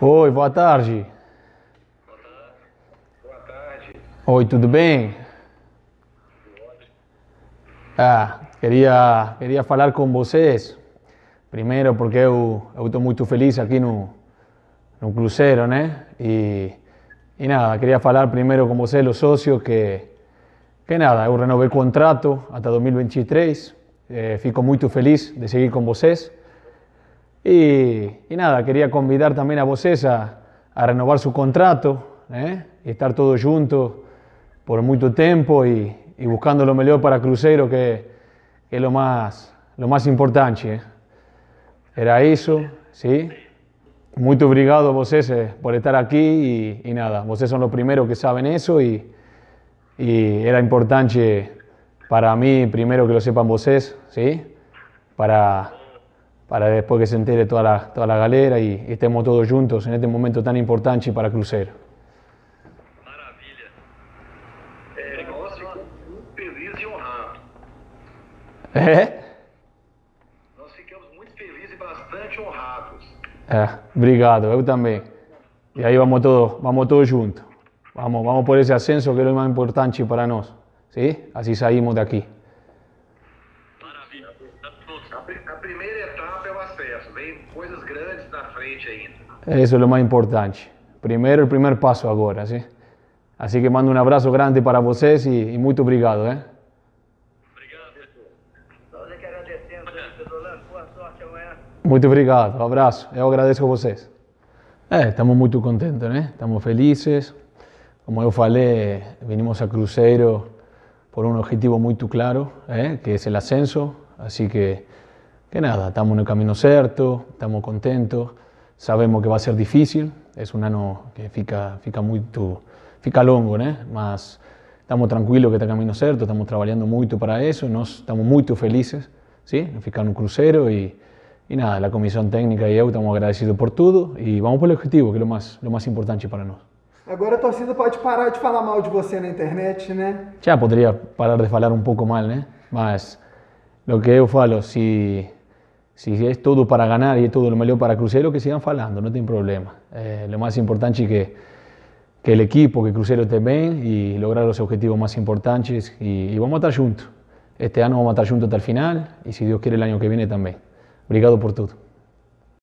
Oi, boa tarde. Boa tarde. Oi, tudo bem? Ah, queria, queria falar com vocês. Primeiro porque eu estou muito feliz aqui no, no Cruzeiro, né? E, e nada, queria falar primeiro com vocês, os sócios, que, que nada, eu renovei o contrato até 2023. Eh, fico muito feliz de seguir com vocês. E nada, queria convidar também a vocês a, a renovar seu contrato, né? E estar todos juntos por muito tempo e, e buscando o melhor para Cruzeiro, que, que é o mais, o mais importante. eh. Era isso, sim? Muito obrigado a eh, por estar aqui e, e nada, vocês são os primeiros que sabem isso e, e era importante para mim, primeiro que lo sepan vocês, sim? Para, para después que se entere toda la, toda la galera y, y estemos todos juntos en este momento tan importante para Cruzeiro. É, e. É? Nós ficamos muito felizes e bastante honrados. É, obrigado, eu também. E aí vamos todos, vamos todos juntos. Vamos, vamos por esse ascenso que é o mais importante para nós. ¿sí? Assim saímos daqui. Maravilha. A, pri- a primeira etapa é o acesso. Vem coisas grandes na frente ainda. Isso é o mais importante. Primeiro, o primeiro passo agora, ¿sí? Assim que mando um abraço grande para vocês e, e muito obrigado, ¿eh? É hein, amanhã. Muito obrigado, um abraço. Eu agradeço a vocês. É, estamos muito contentes, né? Estamos felizes. Como eu falei, vinimos a Cruzeiro por um objetivo muito claro, eh, que é o ascenso. Assim que, que nada, estamos no caminho certo, estamos contentos. Sabemos que vai ser difícil, é um ano que fica, fica muito, fica longo, né? Mas estamos tranquilos que está caminho certo, estamos trabalhando muito para isso, nós estamos muito felizes, sim? De ficar no Cruzeiro e, e nada, a comissão técnica e eu estamos agradecidos por tudo e vamos pelo objetivo, que é o mais, o mais importante para nós. Agora a torcida pode parar de falar mal de você na internet, né? Já poderia parar de falar um pouco mal, né? Mas o que eu falo, se, se é tudo para ganhar e é tudo o melhor para Cruzeiro, que sigam falando, não tem problema. É, o mais importante é que, que o equipo, que Cruzeiro esté bem e lograr os objetivos mais importantes e, e vamos estar juntos. Este ano vamos estar juntos até o final e, se Deus quer, o ano que vem também. Obrigado por tudo.